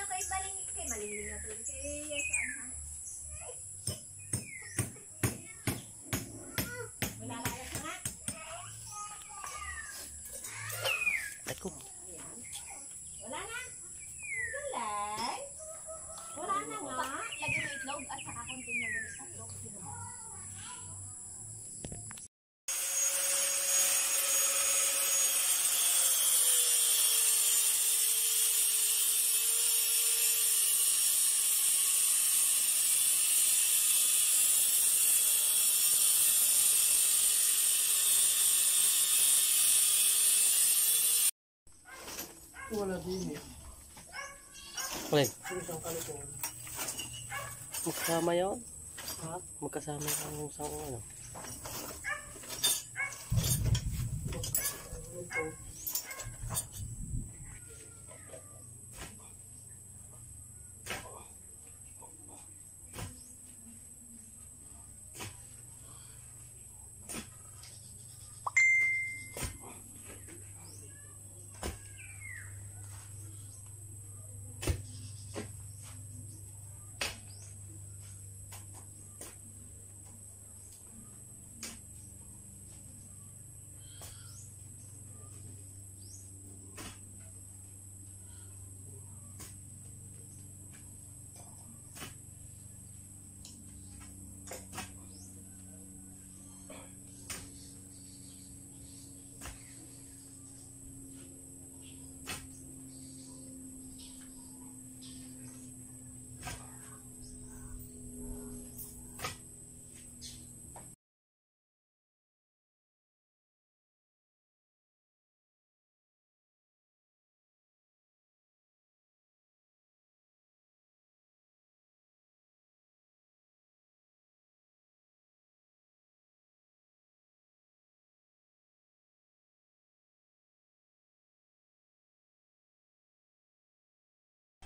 tayo kay Maling, kay Maling na to. Kay Yes, ha? Wala na ayos na nga. Ako. Wala na. Galing. Wala na nga. Lagyan mo itlog at saka konting lagyan ng itlog. Wala din eh. Pero isang kalipon. Magkasama yun? Ha? Magkasama yung isang ano. Ito.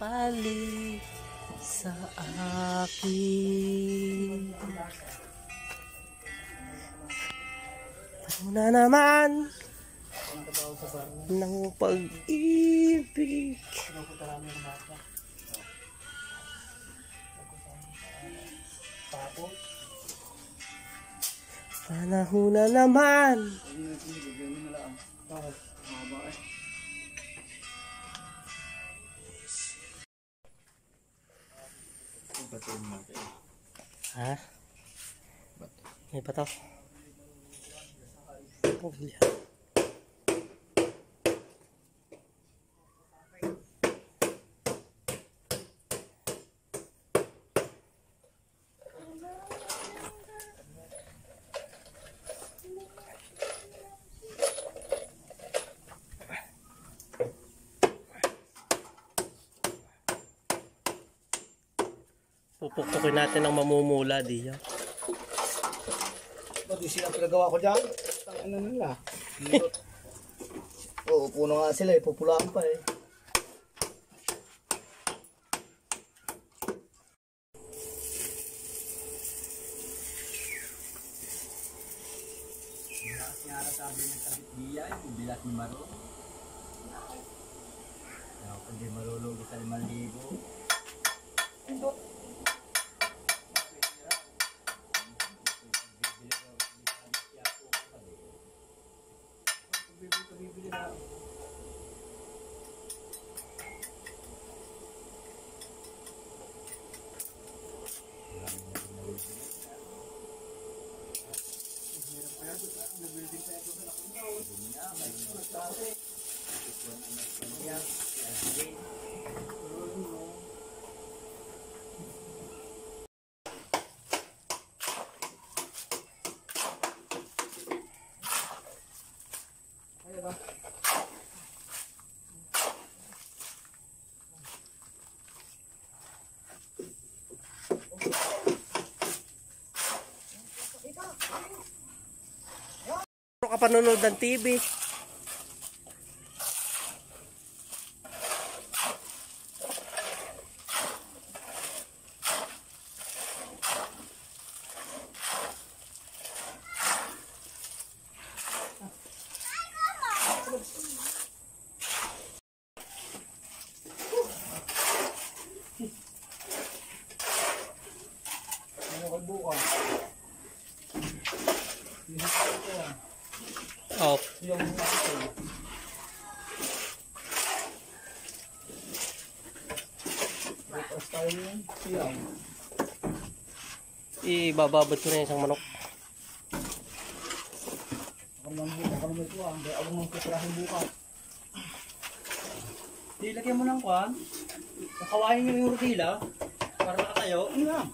Pali sa akin. Ano na naman ng pag-ibig. Ng bata. Tapos, Panahon na naman. Bakit? Ha? May bato. Oh, yeah. Pupuktukin natin ang mamumula diyan. Yung sila pinagawa ko dyan? Ang ano nila? Oo, puno nga sila eh. Pupulaan pa eh. Hindi Ano panonood ng TV. Ano ka bukas? Hindi ko off. Yung Ibababad ko na yung isang manok. Dilagyan mo ng kwan. Nakawain nyo yung rutila para makatayo. Ano lang?